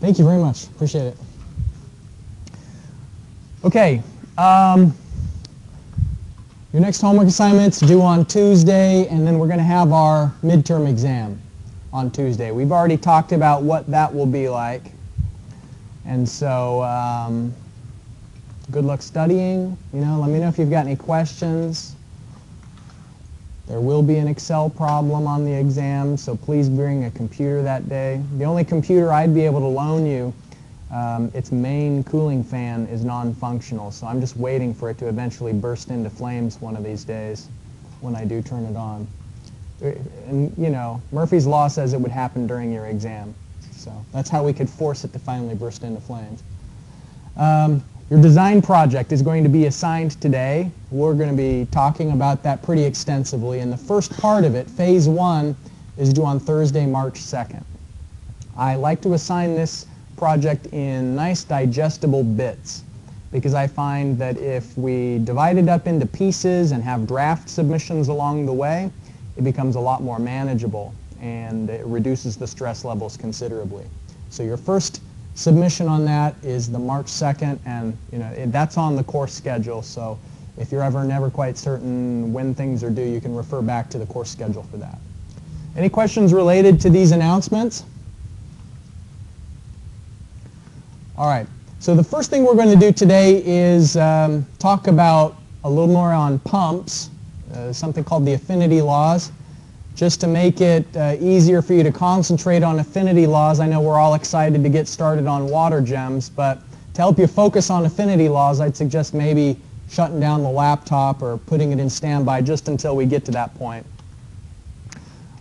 Thank you very much. Appreciate it. Okay. Um, your next homework assignment's due on Tuesday, and then we're going to have our midterm exam on Tuesday. We've already talked about what that will be like. And so um, good luck studying. You know, let me know if you've got any questions. There will be an Excel problem on the exam, so please bring a computer that day. The only computer I'd be able to loan you, um, its main cooling fan is non-functional, so I'm just waiting for it to eventually burst into flames one of these days when I do turn it on. Uh, and, you know, Murphy's Law says it would happen during your exam. So that's how we could force it to finally burst into flames. Um, your design project is going to be assigned today. We're going to be talking about that pretty extensively. And the first part of it, phase one, is due on Thursday, March 2nd. I like to assign this project in nice digestible bits because I find that if we divide it up into pieces and have draft submissions along the way, it becomes a lot more manageable and it reduces the stress levels considerably. So your first Submission on that is the March 2nd, and you know it, that's on the course schedule. So if you're ever never quite certain when things are due, you can refer back to the course schedule for that. Any questions related to these announcements? All right. So the first thing we're going to do today is um, talk about a little more on pumps, uh, something called the affinity laws just to make it uh, easier for you to concentrate on affinity laws. I know we're all excited to get started on WaterGEMS, but to help you focus on affinity laws, I'd suggest maybe shutting down the laptop or putting it in standby just until we get to that point.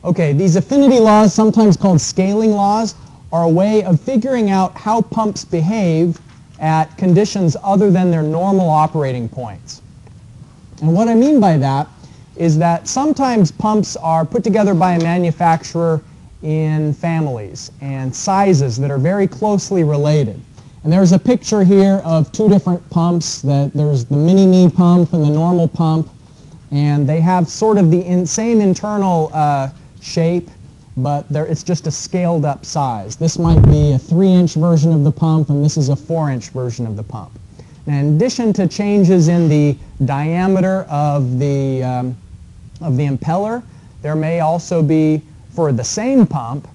Okay, these affinity laws, sometimes called scaling laws, are a way of figuring out how pumps behave at conditions other than their normal operating points. And what I mean by that is that sometimes pumps are put together by a manufacturer in families and sizes that are very closely related. And there's a picture here of two different pumps. That there's the mini-me pump and the normal pump. And they have sort of the in, same internal uh, shape, but it's just a scaled up size. This might be a 3-inch version of the pump, and this is a 4-inch version of the pump. Now, in addition to changes in the diameter of the um, of the impeller. There may also be, for the same pump,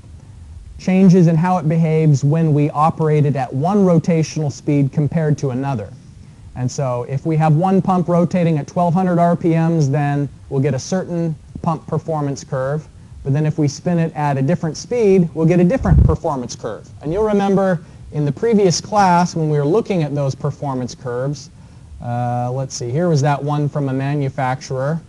changes in how it behaves when we operate it at one rotational speed compared to another. And so if we have one pump rotating at 1200 RPMs, then we'll get a certain pump performance curve. But then if we spin it at a different speed, we'll get a different performance curve. And you'll remember in the previous class when we were looking at those performance curves, uh, let's see, here was that one from a manufacturer.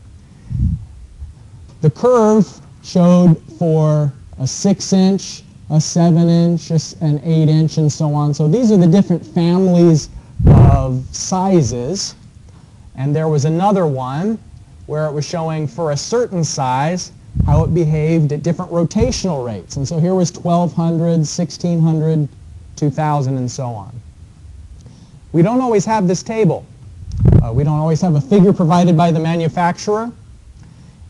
The curve showed for a 6-inch, a 7-inch, an 8-inch, and so on. So these are the different families of sizes. And there was another one where it was showing for a certain size how it behaved at different rotational rates. And so here was 1200, 1600, 2000, and so on. We don't always have this table. Uh, we don't always have a figure provided by the manufacturer.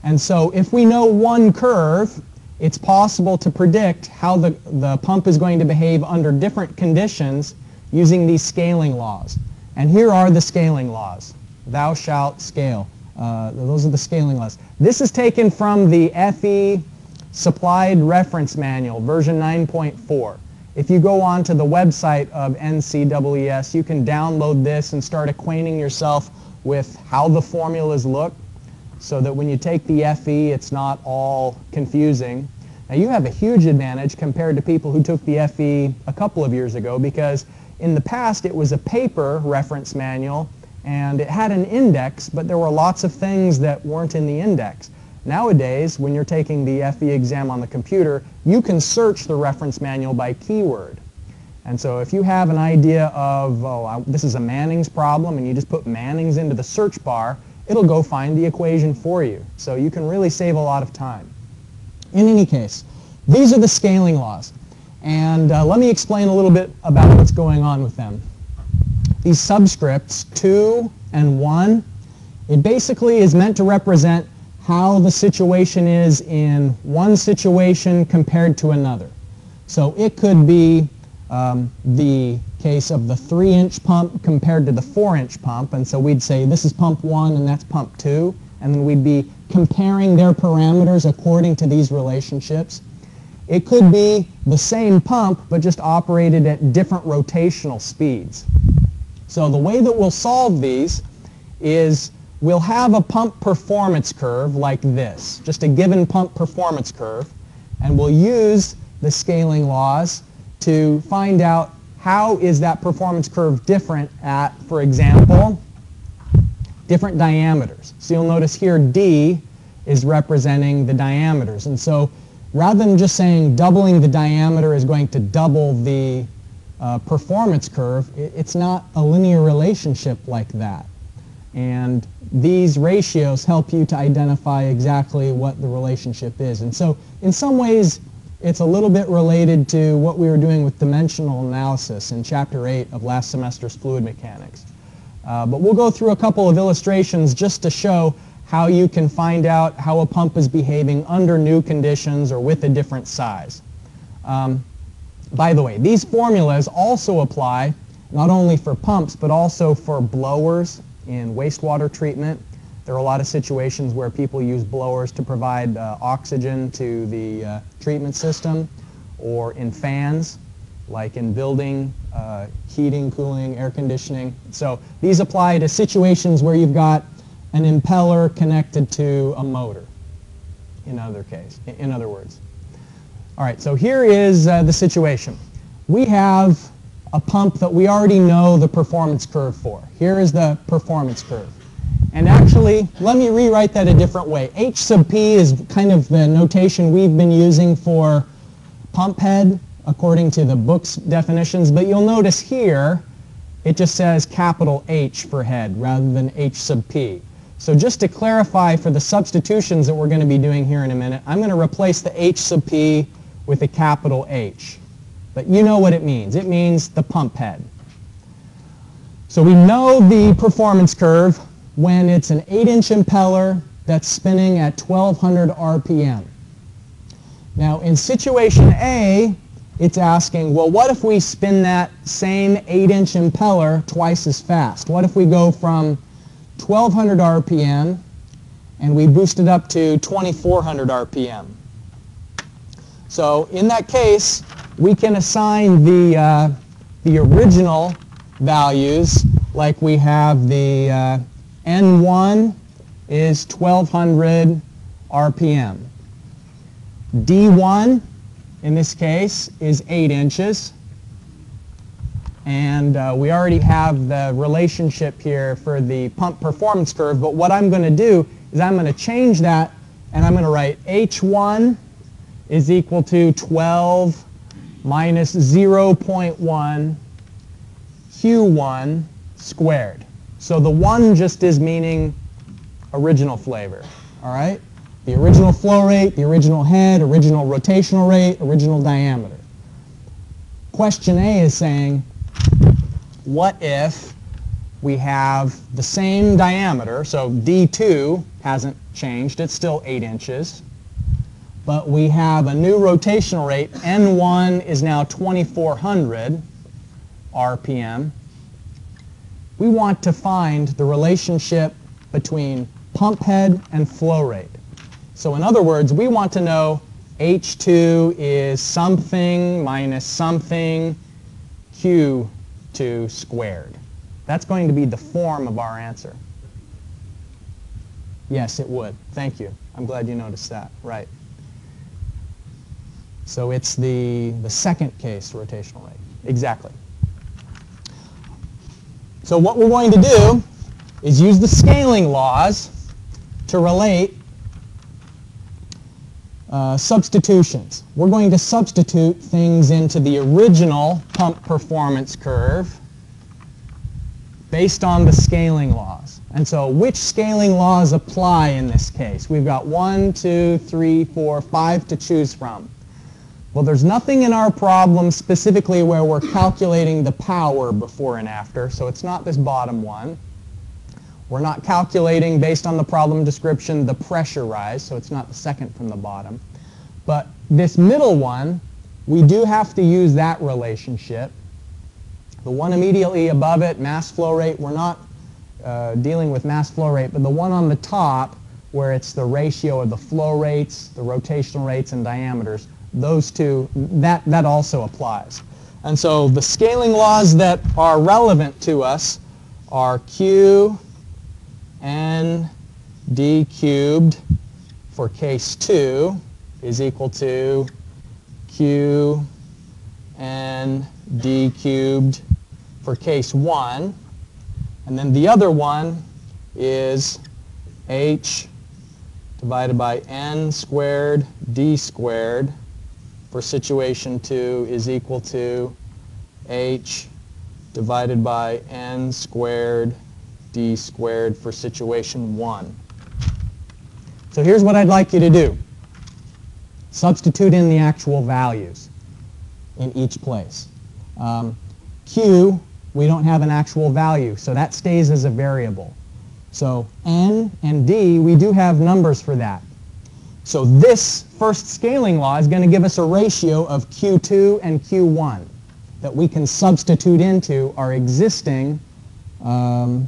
And so if we know one curve, it's possible to predict how the, the pump is going to behave under different conditions using these scaling laws. And here are the scaling laws. Thou shalt scale. Uh, those are the scaling laws. This is taken from the FE Supplied Reference Manual, version 9.4. If you go on to the website of NCEES, you can download this and start acquainting yourself with how the formulas look so that when you take the FE, it's not all confusing. Now you have a huge advantage compared to people who took the FE a couple of years ago because in the past it was a paper reference manual and it had an index, but there were lots of things that weren't in the index. Nowadays, when you're taking the FE exam on the computer, you can search the reference manual by keyword. And so if you have an idea of, oh, this is a Manning's problem, and you just put Manning's into the search bar, it'll go find the equation for you. So you can really save a lot of time. In any case, these are the scaling laws. And uh, let me explain a little bit about what's going on with them. These subscripts, 2 and 1, it basically is meant to represent how the situation is in one situation compared to another. So it could be um, the case of the 3-inch pump compared to the 4-inch pump. And so we'd say this is pump 1 and that's pump 2. And then we'd be comparing their parameters according to these relationships. It could be the same pump, but just operated at different rotational speeds. So the way that we'll solve these is we'll have a pump performance curve like this, just a given pump performance curve, and we'll use the scaling laws to find out how is that performance curve different at, for example, different diameters. So you'll notice here D is representing the diameters. And so rather than just saying doubling the diameter is going to double the uh, performance curve, it's not a linear relationship like that. And these ratios help you to identify exactly what the relationship is. And so in some ways, it's a little bit related to what we were doing with dimensional analysis in Chapter 8 of last semester's fluid mechanics. Uh, but we'll go through a couple of illustrations just to show how you can find out how a pump is behaving under new conditions or with a different size. Um, by the way, these formulas also apply not only for pumps but also for blowers in wastewater treatment. There are a lot of situations where people use blowers to provide uh, oxygen to the uh, treatment system or in fans like in building, uh, heating, cooling, air conditioning. So these apply to situations where you've got an impeller connected to a motor, in other case, in other words. All right, so here is uh, the situation. We have a pump that we already know the performance curve for. Here is the performance curve. And actually, let me rewrite that a different way. H sub P is kind of the notation we've been using for pump head according to the book's definitions, but you'll notice here it just says capital H for head rather than H sub P. So just to clarify for the substitutions that we're going to be doing here in a minute, I'm going to replace the H sub P with a capital H. But you know what it means. It means the pump head. So we know the performance curve when it's an 8-inch impeller that's spinning at 1200 RPM. Now in situation A, it's asking, well, what if we spin that same 8-inch impeller twice as fast? What if we go from 1200 RPM and we boost it up to 2400 RPM. So in that case, we can assign the, uh, the original values like we have the uh, N1 is 1200 RPM. D1 in this case is 8 inches and uh, we already have the relationship here for the pump performance curve, but what I'm going to do is I'm going to change that and I'm going to write H1 is equal to 12 minus 0.1 Q1 squared. So the 1 just is meaning original flavor, all right? The original flow rate, the original head, original rotational rate, original diameter. Question A is saying, what if we have the same diameter, so D2 hasn't changed, it's still 8 inches, but we have a new rotational rate, N1 is now 2400 RPM. We want to find the relationship between pump head and flow rate. So in other words, we want to know H2 is something minus something Q2 squared. That's going to be the form of our answer. Yes, it would. Thank you. I'm glad you noticed that. Right. So it's the, the second case rotational rate. Exactly. So what we're going to do is use the scaling laws to relate uh, substitutions. We're going to substitute things into the original pump performance curve based on the scaling laws. And so which scaling laws apply in this case? We've got one, two, three, four, five to choose from. Well, there's nothing in our problem specifically where we're calculating the power before and after, so it's not this bottom one. We're not calculating, based on the problem description, the pressure rise, so it's not the second from the bottom. But this middle one we do have to use that relationship. The one immediately above it, mass flow rate, we're not uh, dealing with mass flow rate, but the one on the top, where it's the ratio of the flow rates, the rotational rates, and diameters, those two, that, that also applies. And so the scaling laws that are relevant to us are Q n d cubed for case 2 is equal to q n d cubed for case 1. And then the other one is h divided by n squared d squared for situation 2 is equal to h divided by n squared d squared for situation 1. So here's what I'd like you to do. Substitute in the actual values in each place. Um, Q, we don't have an actual value, so that stays as a variable. So N and D, we do have numbers for that. So this first scaling law is going to give us a ratio of Q2 and Q1 that we can substitute into our existing um,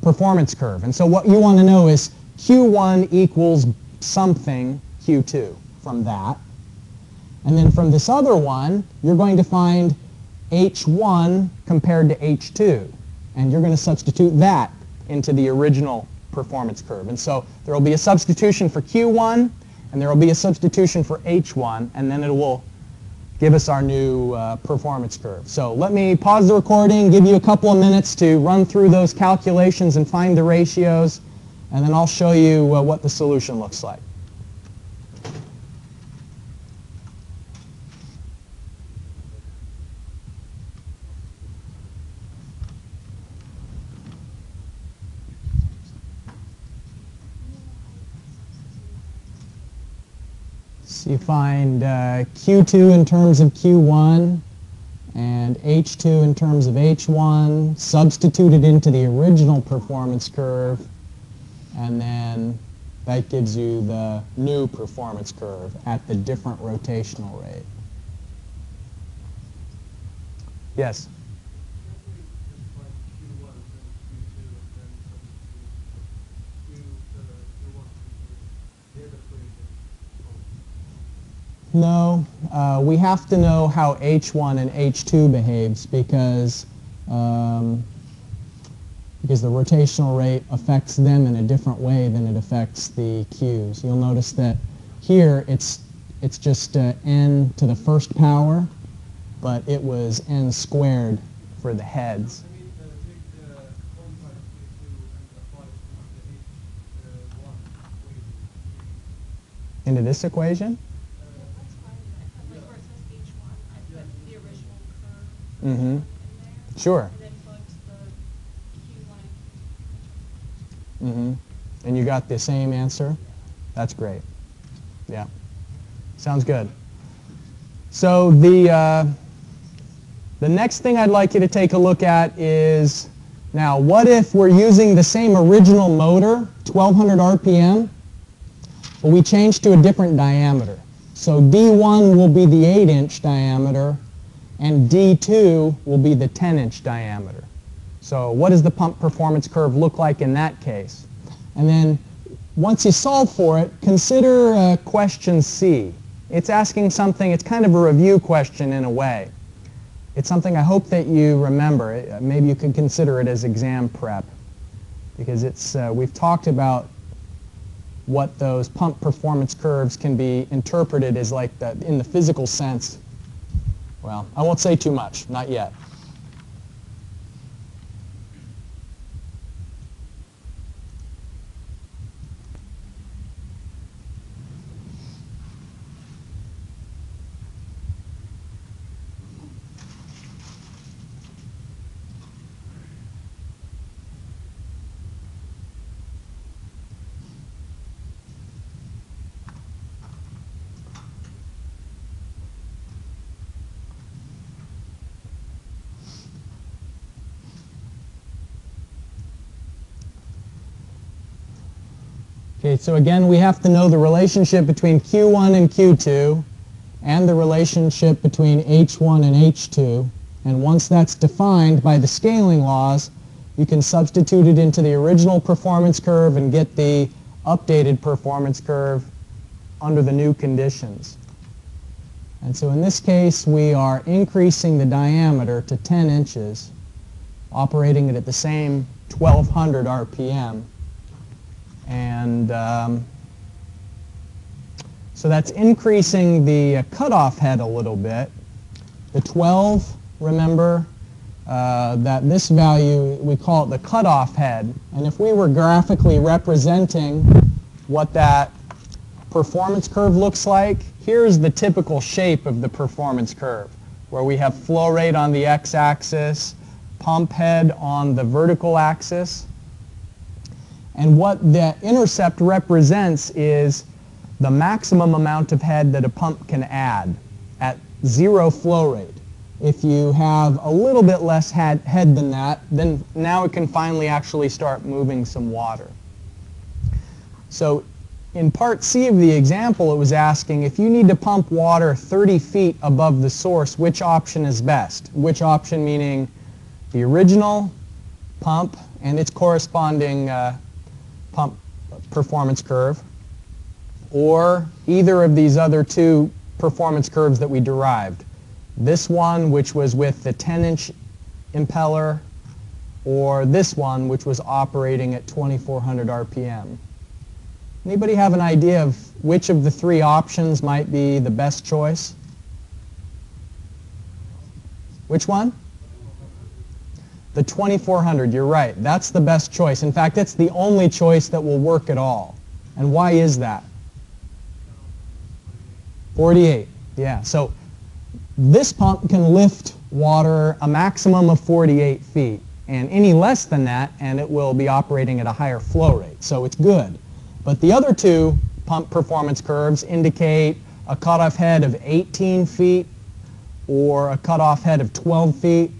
performance curve. And so what you want to know is Q1 equals something Q2 from that. And then from this other one, you're going to find H1 compared to H2. And you're going to substitute that into the original performance curve. And so there will be a substitution for Q1, and there will be a substitution for H1, and then it will give us our new uh, performance curve. So let me pause the recording, give you a couple of minutes to run through those calculations and find the ratios, and then I'll show you uh, what the solution looks like. So you find uh, Q2 in terms of Q1 and H2 in terms of H1, substituted into the original performance curve, and then that gives you the new performance curve at the different rotational rate. Yes? No, uh, we have to know how H1 and H2 behaves because um, because the rotational rate affects them in a different way than it affects the Qs. You'll notice that here it's it's just uh, n to the first power, but it was n squared for the heads. Into this equation? Mm-hmm. Sure. Mm-hmm. And you got the same answer? That's great. Yeah. Sounds good. So the, uh, the next thing I'd like you to take a look at is, now what if we're using the same original motor, 1200 RPM, but we change to a different diameter. So D1 will be the 8-inch diameter, and D2 will be the 10-inch diameter. So what does the pump performance curve look like in that case? And then once you solve for it, consider uh, question C. It's asking something, it's kind of a review question in a way. It's something I hope that you remember. Uh, maybe you could consider it as exam prep because it's, uh, we've talked about what those pump performance curves can be interpreted as like the, in the physical sense well, I won't say too much, not yet. Okay, so again, we have to know the relationship between Q1 and Q2. and the relationship between H1 and H2. And once that's defined by the scaling laws, you can substitute it into the original performance curve and get the updated performance curve under the new conditions. And so in this case, we are increasing the diameter to 10 inches, operating it at the same 1200 RPM. And um, so that's increasing the cutoff head a little bit. The 12, remember, uh, that this value, we call it the cutoff head. And if we were graphically representing what that performance curve looks like, here's the typical shape of the performance curve, where we have flow rate on the x-axis, pump head on the vertical axis. And what the intercept represents is the maximum amount of head that a pump can add at zero flow rate. If you have a little bit less head, than that, then now it can finally actually start moving some water. So in part C of the example, it was asking if you need to pump water 30 feet above the source, which option is best? Which option meaning the original pump and its corresponding uh, pump performance curve, or either of these other two performance curves that we derived. This one, which was with the 10-inch impeller, or this one, which was operating at 2400 RPM. Anybody have an idea of which of the three options might be the best choice? Which one? The 2400, you're right. That's the best choice. In fact, it's the only choice that will work at all. And why is that? 48, yeah. So this pump can lift water a maximum of 48 feet. And any less than that, and it will be operating at a higher flow rate. So it's good. But the other two pump performance curves indicate a cutoff head of 18 feet or a cutoff head of 12 feet.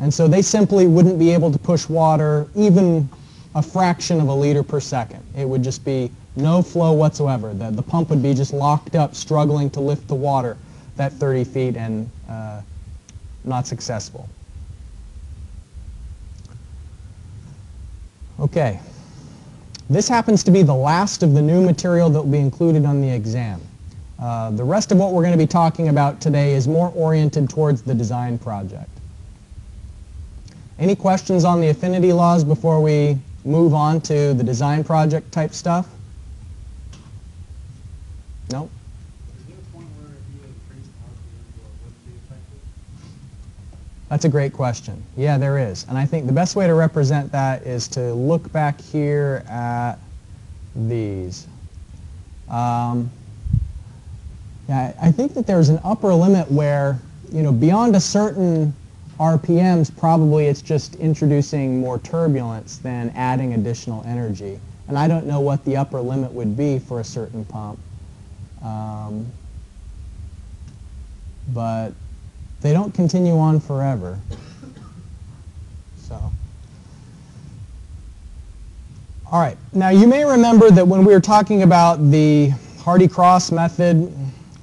And so they simply wouldn't be able to push water even a fraction of a liter per second. It would just be no flow whatsoever. The, the pump would be just locked up, struggling to lift the water that 30 feet and uh, not successful. Okay. This happens to be the last of the new material that will be included on the exam. Uh, the rest of what we're going to be talking about today is more oriented towards the design project. Any questions on the affinity laws before we move on to the design project type stuff? No? That's a great question. Yeah, there is. And I think the best way to represent that is to look back here at these. Um, yeah, I think that there's an upper limit where, you know, beyond a certain RPMs, probably it's just introducing more turbulence than adding additional energy. And I don't know what the upper limit would be for a certain pump. Um, but they don't continue on forever. So, all right. Now you may remember that when we were talking about the Hardy-Cross method,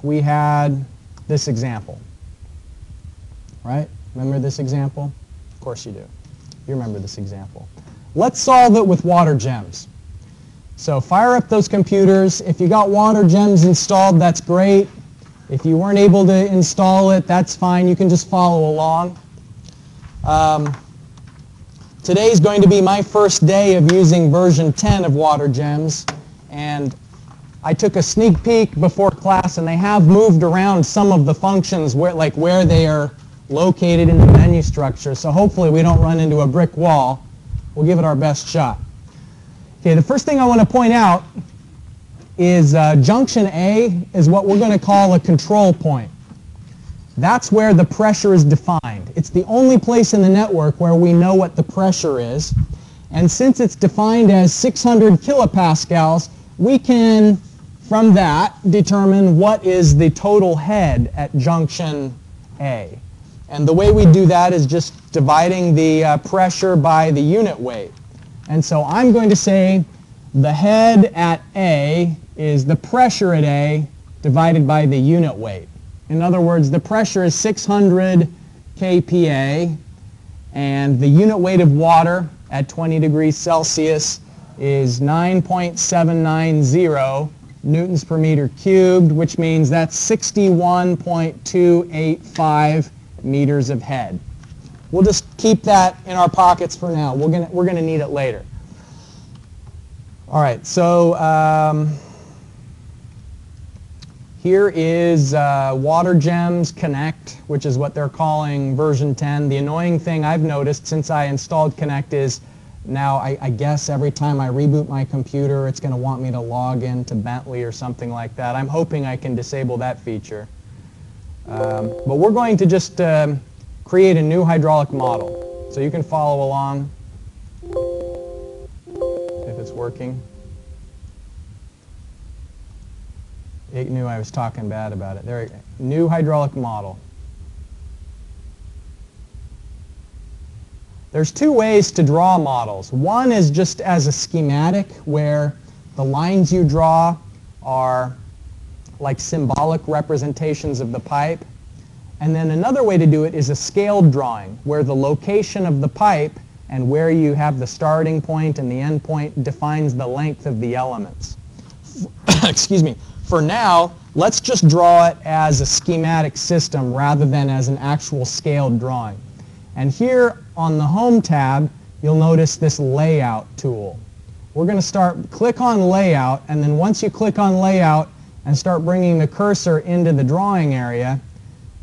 we had this example, right? Remember this example? Of course you do. You remember this example. Let's solve it with WaterGEMS. So fire up those computers. If you got WaterGEMS installed, that's great. If you weren't able to install it, that's fine. You can just follow along. Um, today is going to be my first day of using version 10 of WaterGEMS. And I took a sneak peek before class, and they have moved around some of the functions, where, like where they are located in the menu structure. So hopefully we don't run into a brick wall. We'll give it our best shot. Okay, the first thing I want to point out is uh, junction A is what we're going to call a control point. That's where the pressure is defined. It's the only place in the network where we know what the pressure is. And since it's defined as 600 kilopascals, we can, from that, determine what is the total head at junction A. And the way we do that is just dividing the uh, pressure by the unit weight. And so I'm going to say the head at A is the pressure at A divided by the unit weight. In other words, the pressure is 600 kPa and the unit weight of water at 20 degrees Celsius is 9.790 newtons per meter cubed, which means that's 61.285 meters of head. We'll just keep that in our pockets for now. We're going we're gonna need it later. All right, so um, here is uh, WaterGEMS Connect, which is what they're calling version 10. The annoying thing I've noticed since I installed Connect is now I, I guess every time I reboot my computer, it's going to want me to log into Bentley or something like that. I'm hoping I can disable that feature. Um, but we're going to just um, create a new hydraulic model. So you can follow along if it's working. It knew I was talking bad about it. There, new hydraulic model. There's two ways to draw models. One is just as a schematic where the lines you draw are like symbolic representations of the pipe. And then another way to do it is a scaled drawing where the location of the pipe and where you have the starting point and the end point defines the length of the elements. Excuse me. For now, let's just draw it as a schematic system rather than as an actual scaled drawing. And here on the Home tab, you'll notice this Layout tool. We're going to start, click on Layout, and then once you click on Layout and start bringing the cursor into the drawing area,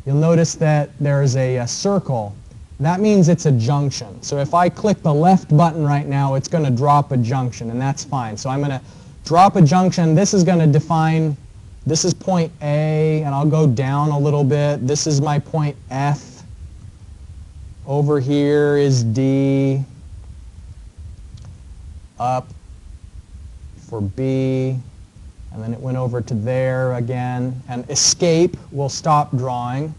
you'll notice that there's a, a circle. That means it's a junction. So if I click the left button right now, it's going to drop a junction, and that's fine. So I'm going to drop a junction. This is going to define, this is point A, and I'll go down a little bit. This is my point F over here is D. Up for B. And then it went over to there again. And escape will stop drawing.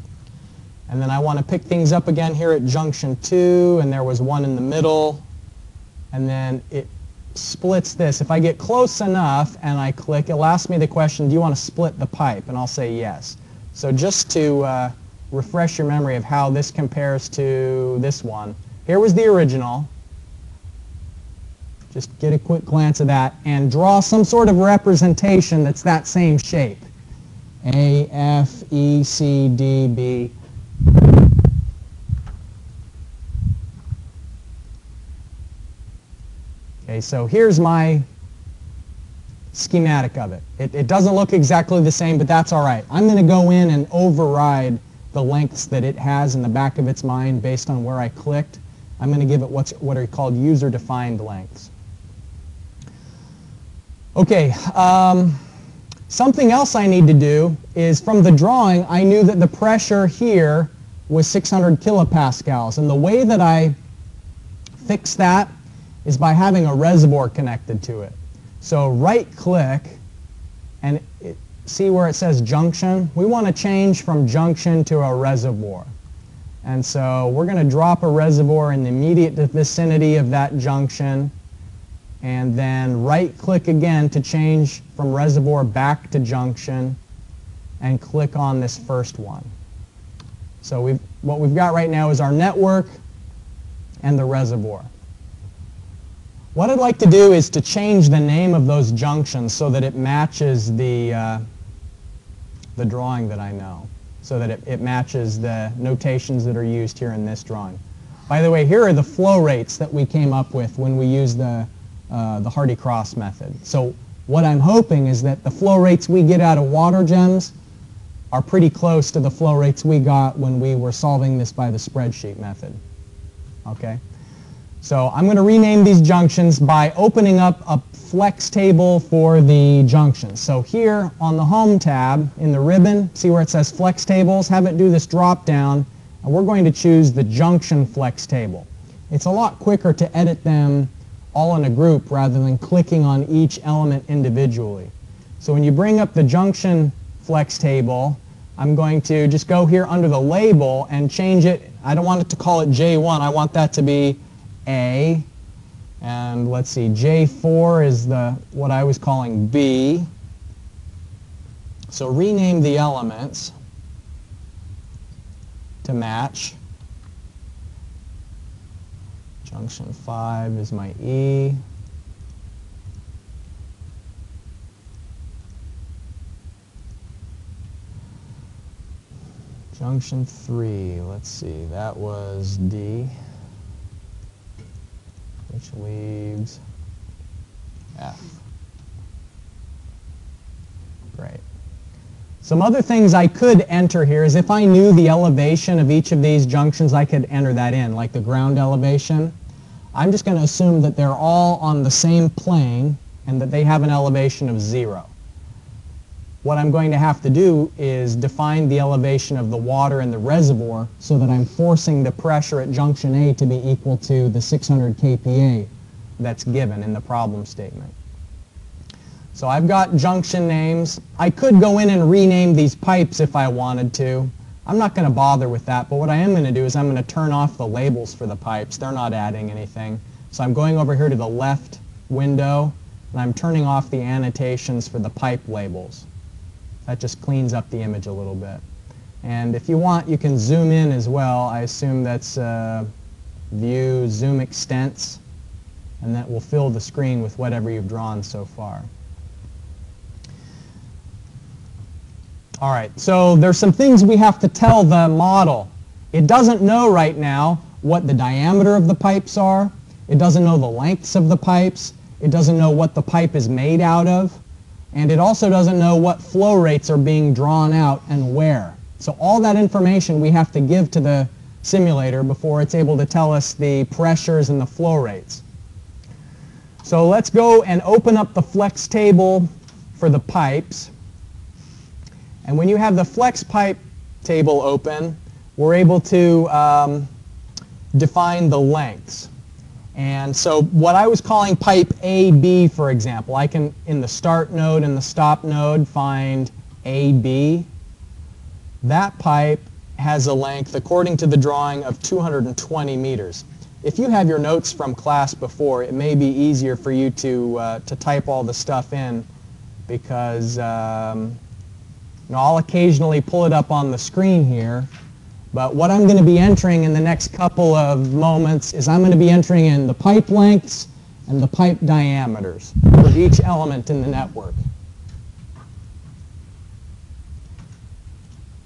And then I want to pick things up again here at junction 2. And there was one in the middle. And then it splits this. If I get close enough and I click, it'll ask me the question, do you want to split the pipe? And I'll say yes. So just to uh, refresh your memory of how this compares to this one. Here was the original. Just get a quick glance at that and draw some sort of representation that's that same shape. A, F, E, C, D, B. Okay, so here's my schematic of it. it. It doesn't look exactly the same, but that's all right. I'm going to go in and override the lengths that it has in the back of its mind based on where I clicked. I'm going to give it what's, what are called user-defined lengths. Okay, um, something else I need to do is from the drawing, I knew that the pressure here was 600 kilopascals. And the way that I fix that is by having a reservoir connected to it. So right-click, and it, see where it says junction? We want to change from junction to a reservoir. And so we're going to drop a reservoir in the immediate vicinity of that junction and then right click again to change from reservoir back to junction and click on this first one. So we've, what we've got right now is our network and the reservoir. What I'd like to do is to change the name of those junctions so that it matches the, uh, the drawing that I know so that it, it matches the notations that are used here in this drawing. By the way, here are the flow rates that we came up with when we used the, uh, the Hardy-Cross method. So what I'm hoping is that the flow rates we get out of WaterGEMS are pretty close to the flow rates we got when we were solving this by the spreadsheet method. Okay? So I'm going to rename these junctions by opening up a flex table for the junctions. So here on the Home tab in the ribbon, see where it says Flex Tables? Have it do this drop down, and we're going to choose the Junction Flex Table. It's a lot quicker to edit them all in a group rather than clicking on each element individually. So when you bring up the Junction Flex Table, I'm going to just go here under the label and change it. I don't want it to call it J1. I want that to be A. And let's see, J4 is the what I was calling B. So rename the elements. to match. Junction 5 is my E. Junction 3, let's see, that was D, which leaves F. Great. Some other things I could enter here is if I knew the elevation of each of these junctions, I could enter that in, like the ground elevation. I'm just going to assume that they're all on the same plane and that they have an elevation of 0 what I'm going to have to do is define the elevation of the water in the reservoir so that I'm forcing the pressure at junction A to be equal to the 600 kPa that's given in the problem statement. So I've got junction names. I could go in and rename these pipes if I wanted to. I'm not going to bother with that, but what I am going to do is I'm going to turn off the labels for the pipes. They're not adding anything. So I'm going over here to the left window, and I'm turning off the annotations for the pipe labels. That just cleans up the image a little bit. And if you want, you can zoom in as well. I assume that's uh, view zoom extents, and that will fill the screen with whatever you've drawn so far. All right, so there's some things we have to tell the model. It doesn't know right now what the diameter of the pipes are. It doesn't know the lengths of the pipes. It doesn't know what the pipe is made out of and it also doesn't know what flow rates are being drawn out and where. So all that information we have to give to the simulator before it's able to tell us the pressures and the flow rates. So let's go and open up the flex table for the pipes. And when you have the flex pipe table open, we're able to um, define the lengths. And so what I was calling pipe AB, for example, I can, in the start node and the stop node, find AB. That pipe has a length, according to the drawing, of 220 meters. If you have your notes from class before, it may be easier for you to, uh, to type all the stuff in because um, I'll occasionally pull it up on the screen here but what I'm going to be entering in the next couple of moments is I'm going to be entering in the pipe lengths and the pipe diameters for each element in the network.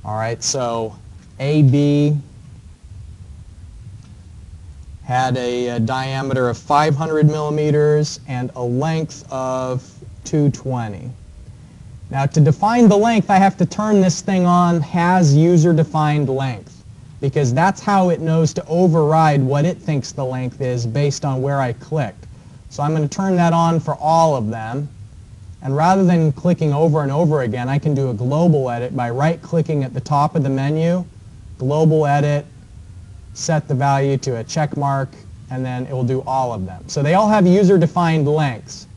All right, so AB had a, a, diameter of 500 millimeters and a length of 220. Now to define the length, I have to turn this thing on has user defined length because that's how it knows to override what it thinks the length is based on where I clicked. So I'm going to turn that on for all of them. And rather than clicking over and over again, I can do a global edit by right-clicking at the top of the menu, global edit, set the value to a check mark, and then it will do all of them. So they all have user-defined lengths.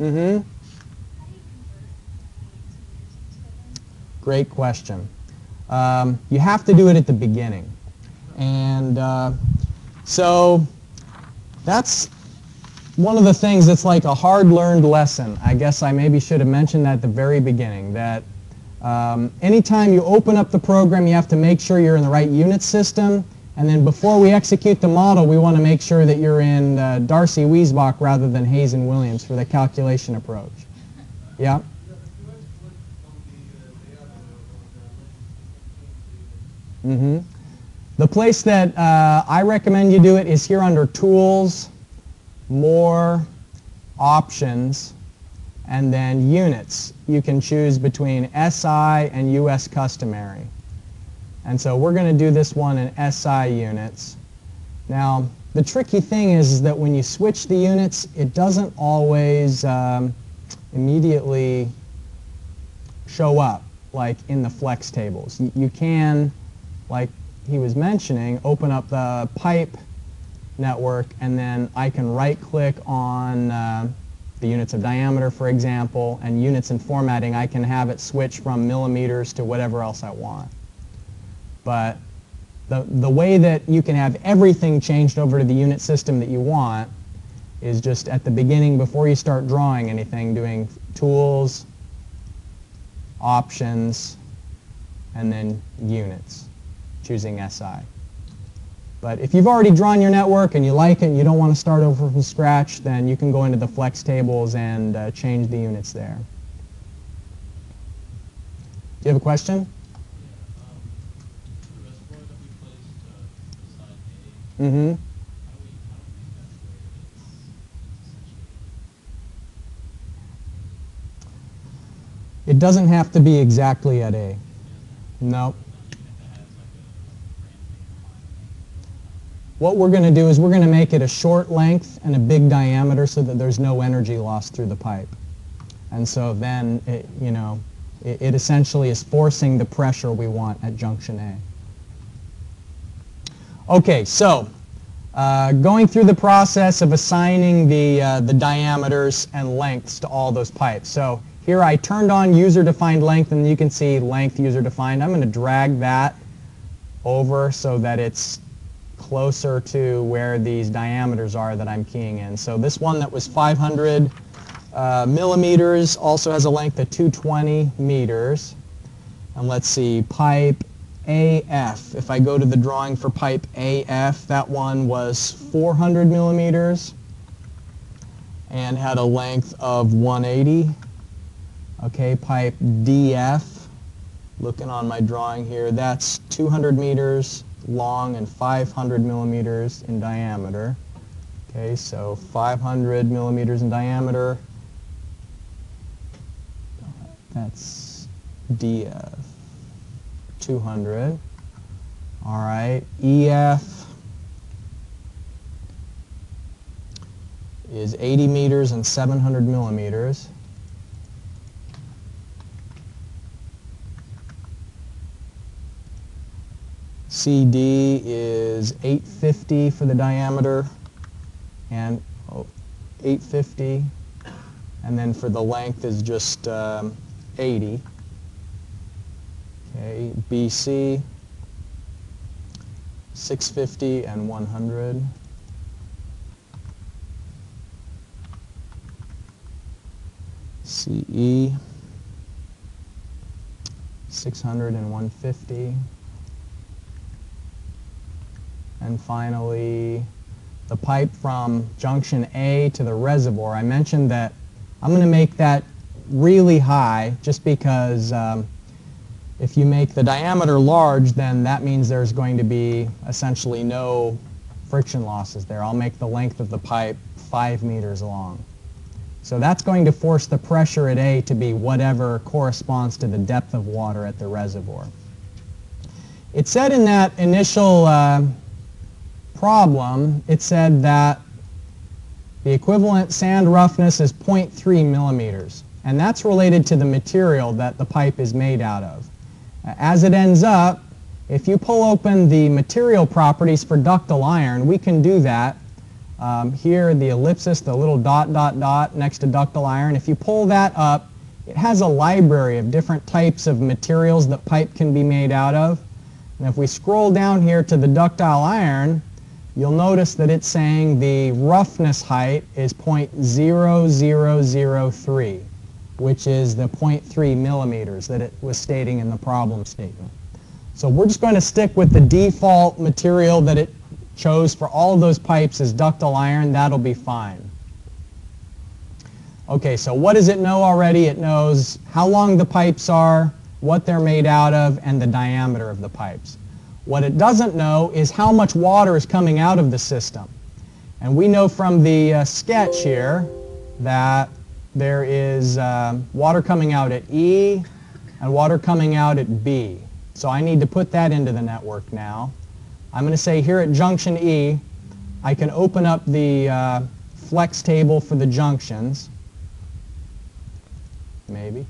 Mm-hmm. Great question. Um, you have to do it at the beginning. And uh, so that's one of the things that's like a hard-learned lesson. I guess I maybe should have mentioned that at the very beginning, that um, anytime you open up the program, you have to make sure you're in the right unit system. And then before we execute the model, we want to make sure that you're in uh, Darcy Weisbach rather than Hazen Williams for the calculation approach. Yeah? Mm-hmm. The place that uh, I recommend you do it is here under Tools, More, Options, and then Units. You can choose between SI and US Customary. And so we're going to do this one in SI units. Now, the tricky thing is that when you switch the units, it doesn't always um, immediately show up like in the flex tables. You can like he was mentioning, open up the pipe network and then I can right click on uh, the units of diameter, for example, and units in formatting, I can have it switch from millimeters to whatever else I want. But the, the way that you can have everything changed over to the unit system that you want is just at the beginning, before you start drawing anything, doing tools, options, and then units, choosing SI. But if you've already drawn your network and you like it and you don't want to start over from scratch, then you can go into the flex tables and uh, change the units there. Do you have a question? Mm-hmm. It doesn't have to be exactly at A. No. What we're going to do is we're going to make it a short length and a big diameter so that there's no energy lost through the pipe. And so then, it, you know, it, it essentially is forcing the pressure we want at junction A. Okay, so uh, going through the process of assigning the, uh, the diameters and lengths to all those pipes. So here I turned on user-defined length, and you can see length user-defined. I'm going to drag that over so that it's closer to where these diameters are that I'm keying in. So this one that was 500 uh, millimeters also has a length of 220 meters. And let's see, pipe AF. If I go to the drawing for pipe AF, that one was 400 millimeters and had a length of 180. Okay, pipe DF, looking on my drawing here, that's 200 meters long and 500 millimeters in diameter. Okay, so 500 millimeters in diameter. That's DF. 200. All right, EF is 80 meters and 700 millimeters. CD is 850 for the diameter and oh, 850 and then for the length is just um, 80. Okay, BC, 650 and 100. CE, 600 and 150. And finally, the pipe from junction A to the reservoir. I mentioned that I'm going to make that really high just because um, if you make the diameter large, then that means there's going to be essentially no friction losses there. I'll make the length of the pipe 5 meters long. So that's going to force the pressure at A to be whatever corresponds to the depth of water at the reservoir. It said in that initial uh, problem, it said that the equivalent sand roughness is 0.3 millimeters. And that's related to the material that the pipe is made out of. As it ends up, if you pull open the material properties for ductile iron, we can do that. Um, here, the ellipsis, the little dot, dot, dot next to ductile iron, if you pull that up, it has a library of different types of materials that pipe can be made out of. And if we scroll down here to the ductile iron, you'll notice that it's saying the roughness height is 0.0003 which is the 0.3 millimeters that it was stating in the problem statement. So we're just going to stick with the default material that it chose for all of those pipes is ductile iron. That'll be fine. Okay, so what does it know already? It knows how long the pipes are, what they're made out of, and the diameter of the pipes. What it doesn't know is how much water is coming out of the system. And we know from the uh, sketch here that there is uh, water coming out at E and water coming out at B. So I need to put that into the network now. I'm going to say here at junction E, I can open up the uh, flex table for the junctions, maybe.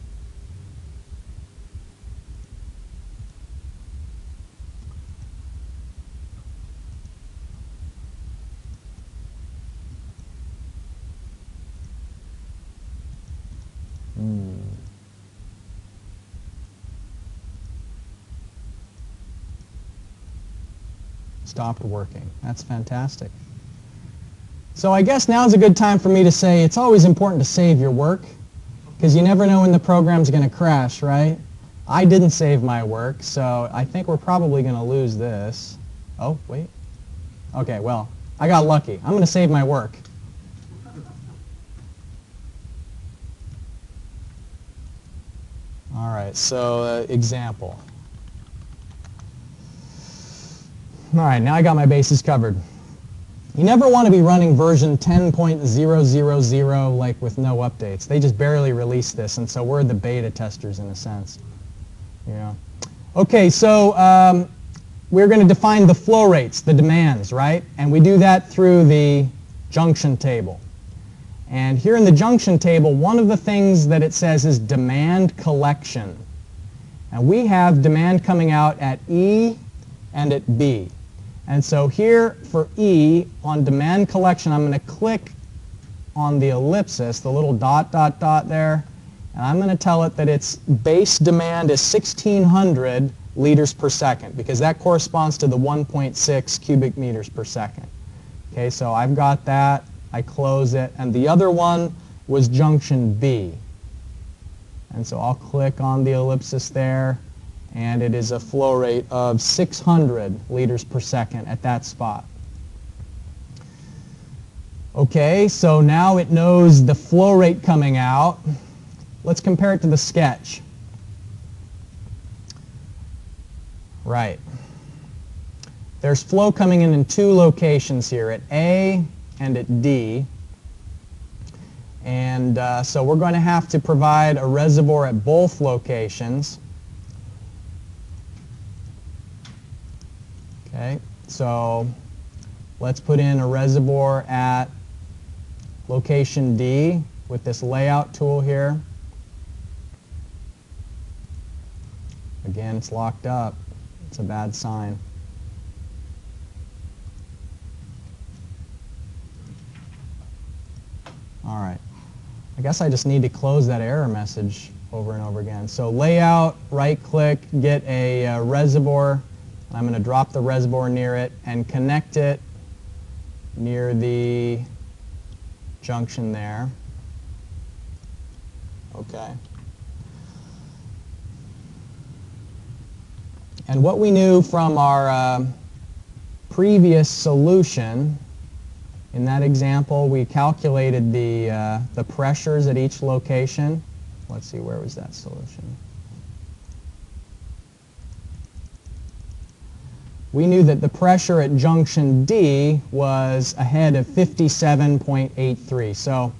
Stopped working. That's fantastic. So I guess now's a good time for me to say it's always important to save your work because you never know when the program's going to crash, right? I didn't save my work, so I think we're probably going to lose this. Oh, wait. Okay, well, I got lucky. I'm going to save my work. All right, so uh, example. All right, now I got my bases covered. You never want to be running version 10.000 like with no updates. They just barely released this, and so we're the beta testers in a sense. Yeah. Okay, so um, we're going to define the flow rates, the demands, right? And we do that through the junction table. And here in the junction table, one of the things that it says is demand collection. And we have demand coming out at E and at B. And so here for E, on demand collection, I'm going to click on the ellipsis, the little dot, dot, dot there, and I'm going to tell it that its base demand is 1600 liters per second because that corresponds to the 1.6 cubic meters per second. Okay, so I've got that. I close it. And the other one was junction B. And so I'll click on the ellipsis there and it is a flow rate of 600 liters per second at that spot. Okay, so now it knows the flow rate coming out. Let's compare it to the sketch. Right. There's flow coming in in two locations here, at A and at D. And uh, so we're going to have to provide a reservoir at both locations. Okay, so let's put in a reservoir at location D with this layout tool here. Again, it's locked up. It's a bad sign. All right. I guess I just need to close that error message over and over again. So layout, right click, get a uh, reservoir I'm going to drop the reservoir near it and connect it near the junction there. Okay. And what we knew from our uh, previous solution, in that example, we calculated the, uh, the pressures at each location. Let's see, where was that solution? We knew that the pressure at junction D was ahead of 57.83. So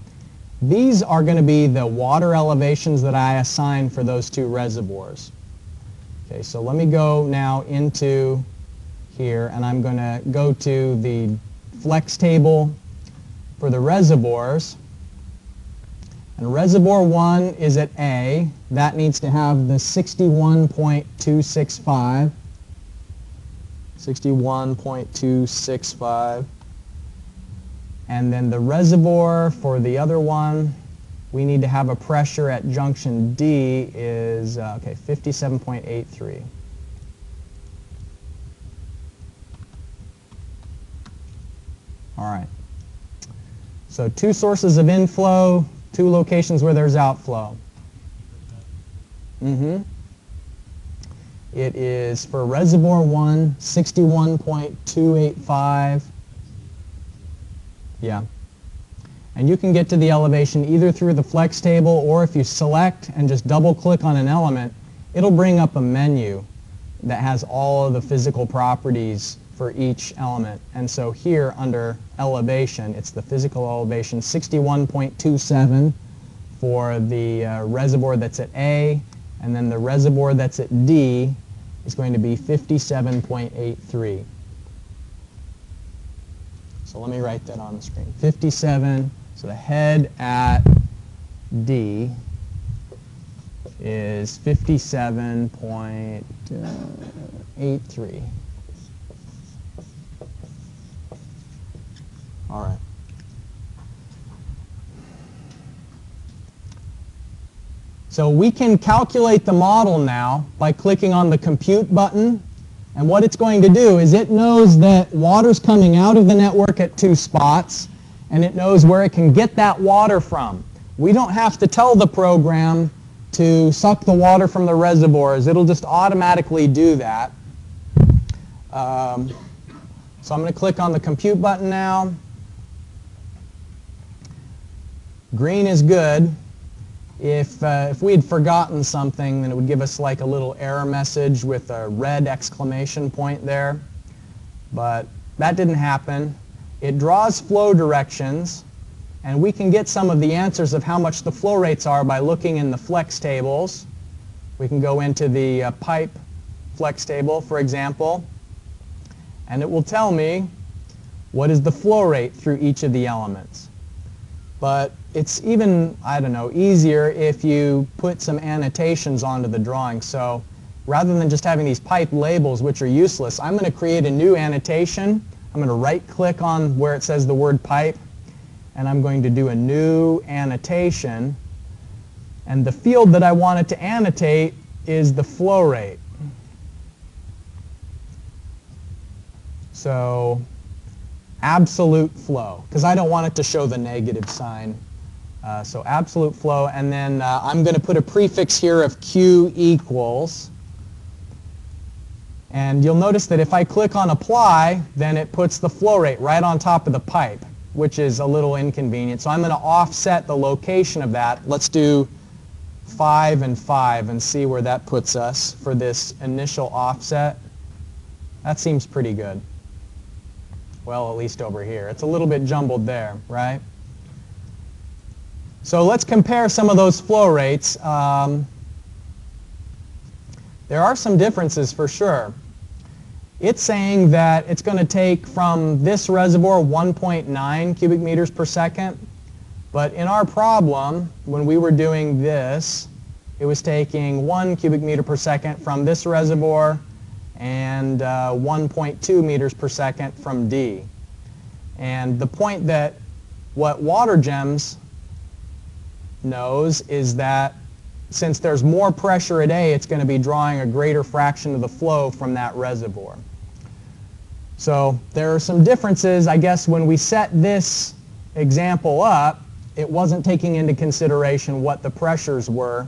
these are going to be the water elevations that I assign for those two reservoirs. Okay, so let me go now into here and I'm going to go to the flex table for the reservoirs. And reservoir 1 is at A. That needs to have the 61.265. 61.265. And then the reservoir for the other one, we need to have a pressure at junction D is, uh, okay, 57.83. All right. So two sources of inflow, two locations where there's outflow. Mm-hmm. It is for reservoir 1, 61.285. Yeah. And you can get to the elevation either through the flex table or if you select and just double click on an element, it'll bring up a menu that has all of the physical properties for each element. And so here under elevation, it's the physical elevation 61.27 for the uh, reservoir that's at A, and then the reservoir that's at D is going to be 57.83. So let me write that on the screen. 57, so the head at D is 57.83. All right. So we can calculate the model now by clicking on the compute button. And what it's going to do is it knows that water's coming out of the network at two spots, and it knows where it can get that water from. We don't have to tell the program to suck the water from the reservoirs. It'll just automatically do that. Um, so I'm going to click on the compute button now. Green is good. If, uh, if we had forgotten something, then it would give us like a little error message with a red exclamation point there. But that didn't happen. It draws flow directions, and we can get some of the answers of how much the flow rates are by looking in the flex tables. We can go into the uh, pipe flex table, for example, and it will tell me what is the flow rate through each of the elements. But it's even, I don't know, easier if you put some annotations onto the drawing. So rather than just having these pipe labels, which are useless, I'm going to create a new annotation. I'm going to right-click on where it says the word pipe, and I'm going to do a new annotation. And the field that I want it to annotate is the flow rate. So absolute flow, because I don't want it to show the negative sign. Uh, so absolute flow, and then uh, I'm going to put a prefix here of Q equals. And you'll notice that if I click on apply, then it puts the flow rate right on top of the pipe, which is a little inconvenient. So I'm going to offset the location of that. Let's do 5 and 5 and see where that puts us for this initial offset. That seems pretty good. Well, at least over here. It's a little bit jumbled there, right? So let's compare some of those flow rates. Um, there are some differences for sure. It's saying that it's going to take from this reservoir 1.9 cubic meters per second. But in our problem, when we were doing this, it was taking 1 cubic meter per second from this reservoir and uh, 1.2 meters per second from D. And the point that what WaterGEMS knows is that since there's more pressure at A, it's going to be drawing a greater fraction of the flow from that reservoir. So there are some differences. I guess when we set this example up, it wasn't taking into consideration what the pressures were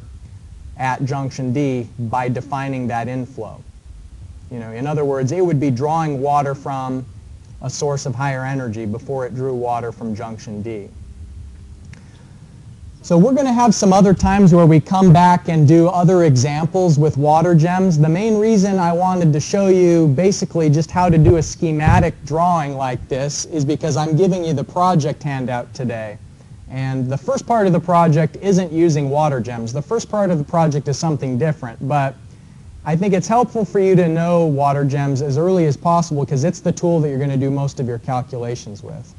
at junction D by defining that inflow. You know, in other words, it would be drawing water from a source of higher energy before it drew water from junction D. So we're going to have some other times where we come back and do other examples with WaterGEMS. The main reason I wanted to show you basically just how to do a schematic drawing like this is because I'm giving you the project handout today. And the first part of the project isn't using WaterGEMS. The first part of the project is something different, but I think it's helpful for you to know WaterGEMS as early as possible because it's the tool that you're going to do most of your calculations with.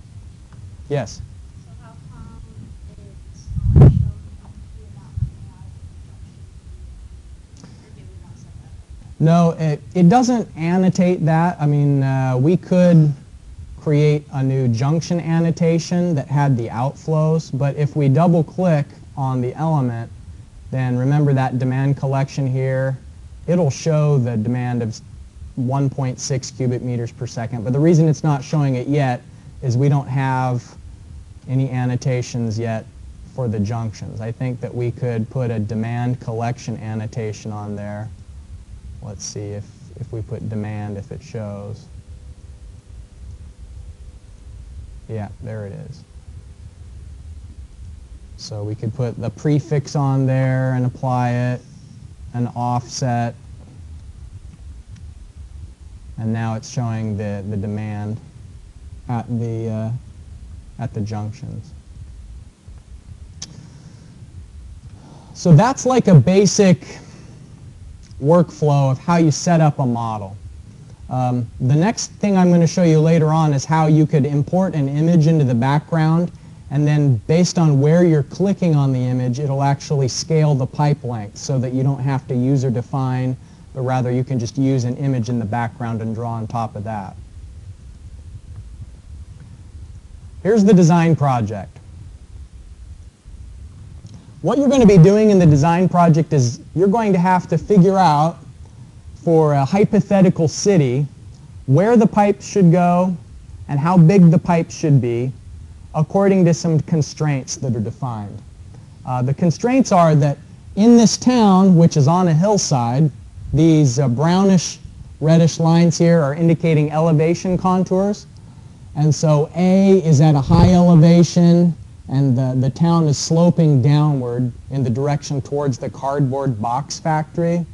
Yes? No, it, it doesn't annotate that. I mean, uh, we could create a new junction annotation that had the outflows, but if we double click on the element, then remember that demand collection here, it'll show the demand of 1.6 cubic meters per second. But the reason it's not showing it yet is we don't have any annotations yet for the junctions. I think that we could put a demand collection annotation on there Let's see if, if we put demand, if it shows. Yeah, there it is. So we could put the prefix on there and apply it, an offset, and now it's showing the, the demand at the, uh, at the junctions. So that's like a basic workflow of how you set up a model. Um, the next thing I'm going to show you later on is how you could import an image into the background and then based on where you're clicking on the image, it'll actually scale the pipe length so that you don't have to user define, but rather you can just use an image in the background and draw on top of that. Here's the design project. What you're going to be doing in the design project is you're going to have to figure out for a hypothetical city where the pipes should go and how big the pipes should be according to some constraints that are defined. Uh, the constraints are that in this town, which is on a hillside, these uh, brownish reddish lines here are indicating elevation contours. And so A is at a high elevation and the, the town is sloping downward in the direction towards the cardboard box factory.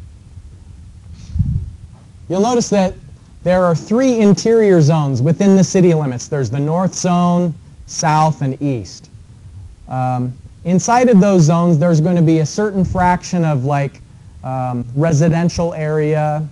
You'll notice that there are three interior zones within the city limits. There's the north zone, south, and east. Um, inside of those zones, there's going to be a certain fraction of like um, residential area,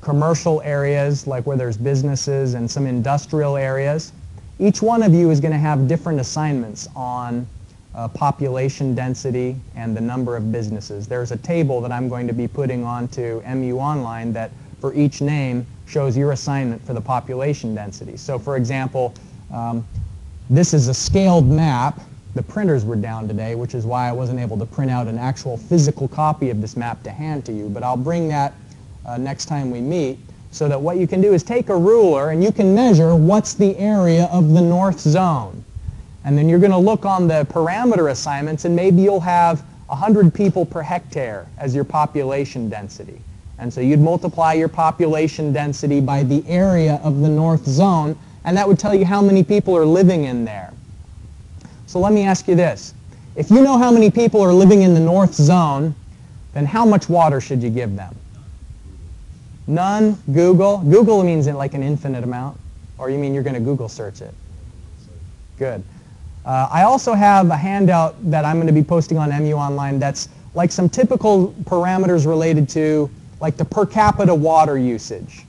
commercial areas, like where there's businesses, and some industrial areas. Each one of you is going to have different assignments on uh, population density and the number of businesses. There's a table that I'm going to be putting onto MU Online that for each name shows your assignment for the population density. So for example, um, this is a scaled map. The printers were down today, which is why I wasn't able to print out an actual physical copy of this map to hand to you, but I'll bring that uh, next time we meet so that what you can do is take a ruler and you can measure what's the area of the north zone. And then you're going to look on the parameter assignments and maybe you'll have 100 people per hectare as your population density. And so you'd multiply your population density by the area of the north zone, and that would tell you how many people are living in there. So let me ask you this. If you know how many people are living in the north zone, then how much water should you give them? None? Google? Google means it like an infinite amount? Or you mean you're going to Google search it? Good. Uh, I also have a handout that I'm going to be posting on MU Online that's like some typical parameters related to like the per capita water usage.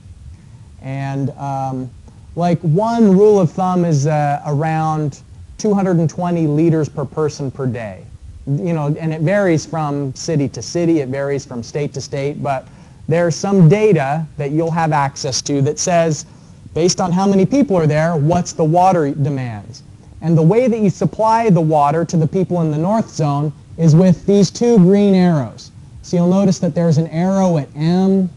And um, like one rule of thumb is uh, around 220 liters per person per day. You know, and it varies from city to city, it varies from state to state, but there's some data that you'll have access to that says, based on how many people are there, what's the water demands. And the way that you supply the water to the people in the north zone is with these two green arrows. So you'll notice that there's an arrow at M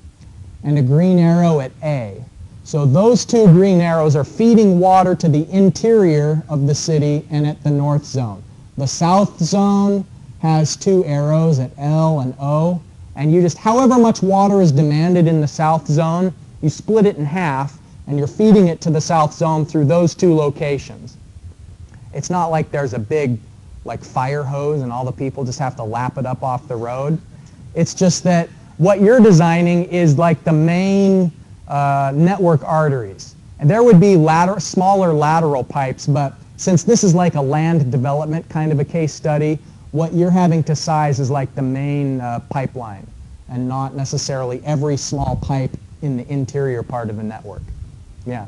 and a green arrow at A. So those two green arrows are feeding water to the interior of the city and at the north zone. The south zone has two arrows at L and O. And you just, however much water is demanded in the south zone, you split it in half and you're feeding it to the south zone through those two locations. It's not like there's a big like fire hose and all the people just have to lap it up off the road. It's just that what you're designing is like the main uh, network arteries. And there would be later, smaller lateral pipes, but since this is like a land development kind of a case study, what you're having to size is like the main uh, pipeline and not necessarily every small pipe in the interior part of the network. Yeah.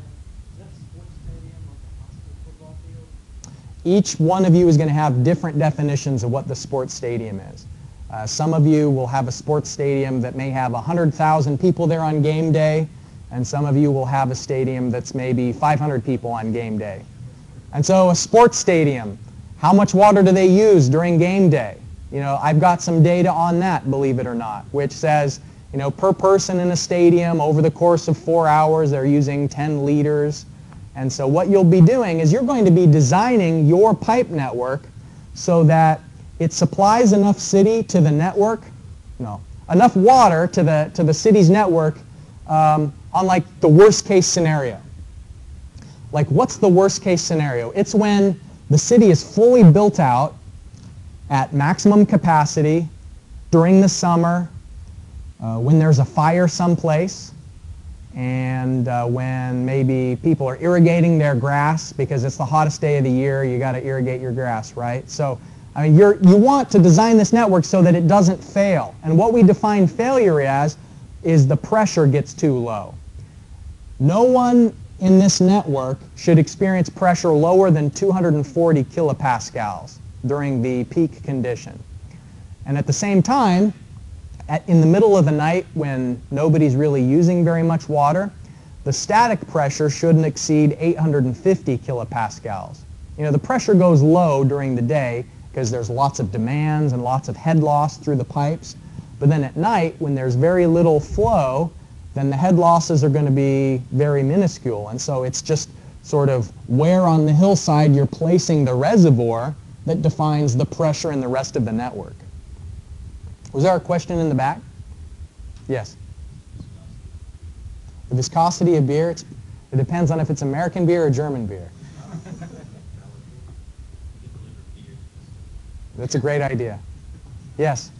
Each one of you is going to have different definitions of what the sports stadium is. Uh, some of you will have a sports stadium that may have 100,000 people there on game day, and some of you will have a stadium that's maybe 500 people on game day. And so a sports stadium, how much water do they use during game day? You know, I've got some data on that, believe it or not, which says, you know, per person in a stadium over the course of four hours, they're using 10 liters. And so what you'll be doing is you're going to be designing your pipe network so that it supplies enough city to the network, no, enough water to the, to the city's network um, on like the worst case scenario. Like what's the worst case scenario? It's when the city is fully built out at maximum capacity during the summer, uh, when there's a fire someplace, and uh, when maybe people are irrigating their grass because it's the hottest day of the year, you got to irrigate your grass, right? So I mean, you want to design this network so that it doesn't fail. And what we define failure as is the pressure gets too low. No one in this network should experience pressure lower than 240 kilopascals during the peak condition. And at the same time, at, in the middle of the night when nobody's really using very much water, the static pressure shouldn't exceed 850 kilopascals. You know, the pressure goes low during the day because there's lots of demands and lots of head loss through the pipes. But then at night, when there's very little flow, then the head losses are going to be very minuscule. And so it's just sort of where on the hillside you're placing the reservoir that defines the pressure in the rest of the network. Was there a question in the back? Yes. The viscosity of beer, it depends on if it's American beer or German beer. That's a great idea. Yes?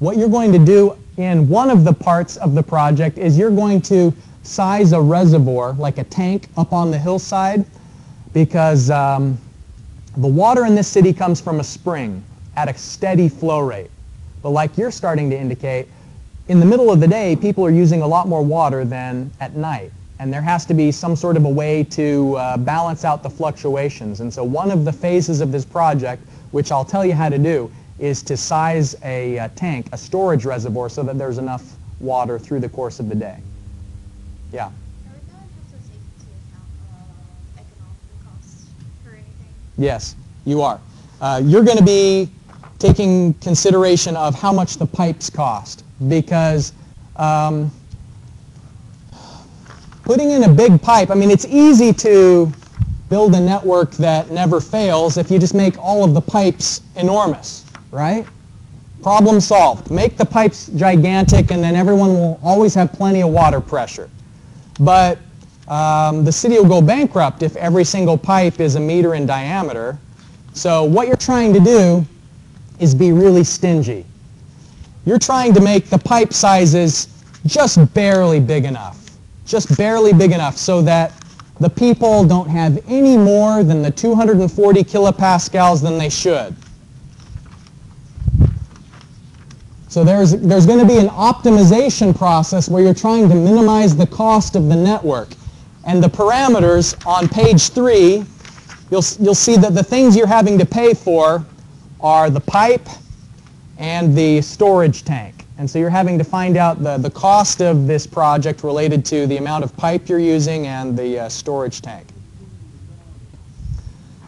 What you're going to do in one of the parts of the project is you're going to size a reservoir, like a tank, up on the hillside because um, the water in this city comes from a spring at a steady flow rate. But like you're starting to indicate, in the middle of the day, people are using a lot more water than at night. And there has to be some sort of a way to uh, balance out the fluctuations. And so one of the phases of this project, which I'll tell you how to do, is to size a, a tank, a storage reservoir, so that there's enough water through the course of the day. Yeah. Yes, you are. Uh, you're going to be taking consideration of how much the pipes cost because um, putting in a big pipe, I mean, it's easy to build a network that never fails if you just make all of the pipes enormous, right? Problem solved. Make the pipes gigantic and then everyone will always have plenty of water pressure. But um, the city will go bankrupt if every single pipe is a meter in diameter. So what you're trying to do is be really stingy. You're trying to make the pipe sizes just barely big enough. Just barely big enough so that the people don't have any more than the 240 kilopascals than they should. So there's, there's going to be an optimization process where you're trying to minimize the cost of the network. And the parameters on page 3, you'll, you'll see that the things you're having to pay for are the pipe and the storage tank. And so you're having to find out the, the cost of this project related to the amount of pipe you're using and the uh, storage tank.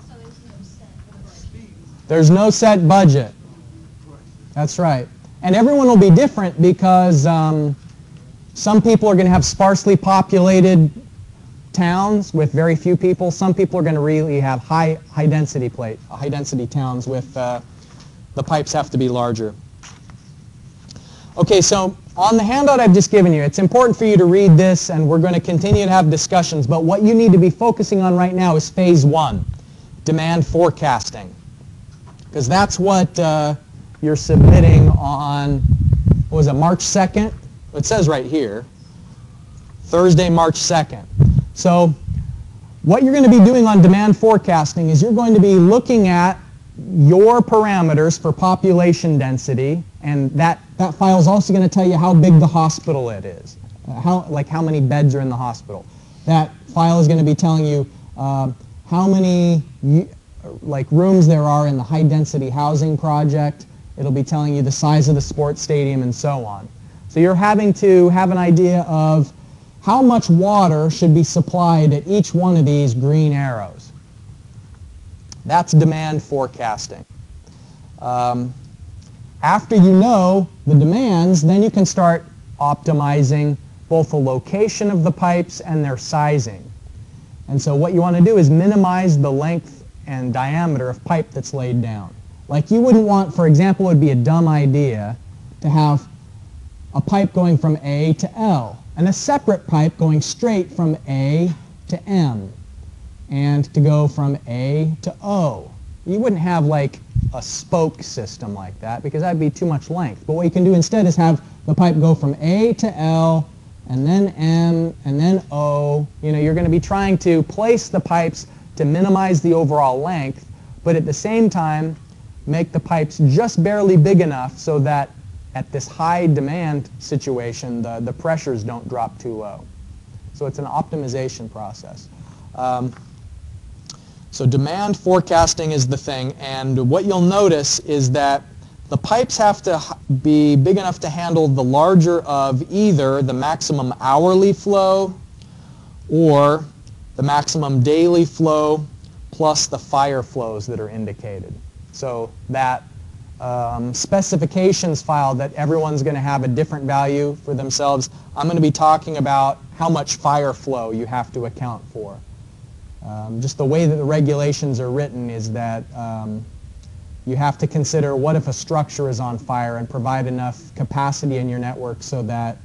So there's no set budget. There's no set budget. That's right. And everyone will be different because um, some people are going to have sparsely populated towns with very few people. Some people are going to really have high, high density plate, high density towns with uh, the pipes have to be larger. Okay, so on the handout I've just given you, it's important for you to read this and we're going to continue to have discussions, but what you need to be focusing on right now is phase one, demand forecasting. Because that's what uh, you're submitting on, what was it, March 2nd? It says right here, Thursday, March 2nd. So what you're going to be doing on demand forecasting is you're going to be looking at your parameters for population density, and that, that file is also going to tell you how big the hospital it is, how, like how many beds are in the hospital. That file is going to be telling you uh, how many like rooms there are in the high density housing project. It'll be telling you the size of the sports stadium and so on. So you're having to have an idea of how much water should be supplied at each one of these green arrows. That's demand forecasting. Um, after you know the demands, then you can start optimizing both the location of the pipes and their sizing. And so what you want to do is minimize the length and diameter of pipe that's laid down. Like you wouldn't want, for example, it would be a dumb idea to have a pipe going from A to L and a separate pipe going straight from A to M and to go from A to O. You wouldn't have like a spoke system like that because that'd be too much length. But what you can do instead is have the pipe go from A to L and then M and then O. You know, you're going to be trying to place the pipes to minimize the overall length, but at the same time make the pipes just barely big enough so that at this high demand situation, the, the pressures don't drop too low. So it's an optimization process. Um, so demand forecasting is the thing, and what you'll notice is that the pipes have to be big enough to handle the larger of either the maximum hourly flow or the maximum daily flow plus the fire flows that are indicated. So that um, specifications file that everyone's going to have a different value for themselves. I'm going to be talking about how much fire flow you have to account for. Um, just the way that the regulations are written is that um, you have to consider what if a structure is on fire and provide enough capacity in your network so that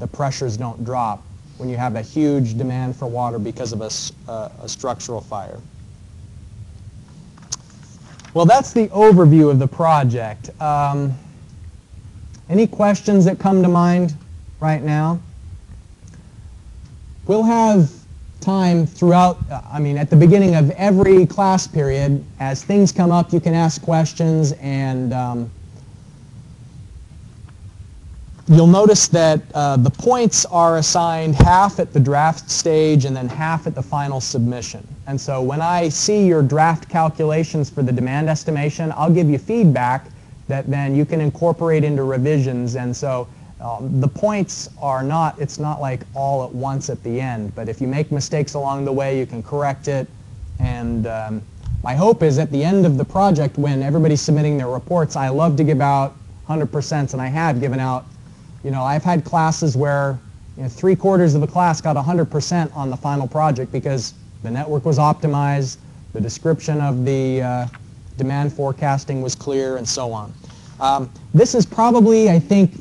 the pressures don't drop when you have a huge demand for water because of a, uh, a structural fire. Well, that's the overview of the project. Um, any questions that come to mind right now? We'll have time throughout, I mean, at the beginning of every class period, as things come up, you can ask questions and um, you'll notice that uh, the points are assigned half at the draft stage and then half at the final submission. And so when I see your draft calculations for the demand estimation, I'll give you feedback that then you can incorporate into revisions. And so um, the points are not, it's not like all at once at the end, but if you make mistakes along the way, you can correct it. And um, my hope is at the end of the project, when everybody's submitting their reports, I love to give out 100%, and I have given out you know, I've had classes where you know, three quarters of the class got 100% on the final project because the network was optimized, the description of the uh, demand forecasting was clear, and so on. Um, this is probably, I think,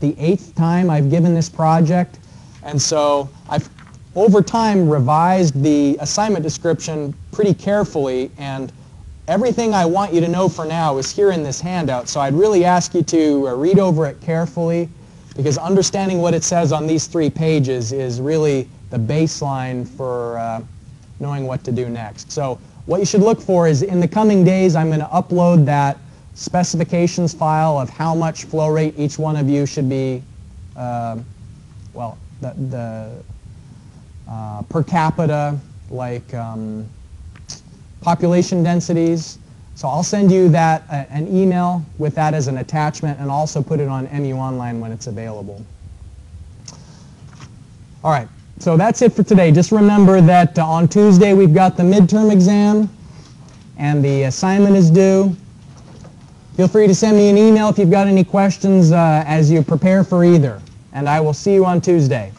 the eighth time I've given this project, and so I've over time revised the assignment description pretty carefully, and everything I want you to know for now is here in this handout, so I'd really ask you to uh, read over it carefully, because understanding what it says on these three pages is really the baseline for uh, knowing what to do next. So what you should look for is in the coming days I'm going to upload that specifications file of how much flow rate each one of you should be, uh, well, the, the uh, per capita, like um, population densities, so I'll send you that uh, an email with that as an attachment and also put it on MU Online when it's available. All right, so that's it for today. Just remember that uh, on Tuesday we've got the midterm exam and the assignment is due. Feel free to send me an email if you've got any questions uh, as you prepare for either. And I will see you on Tuesday.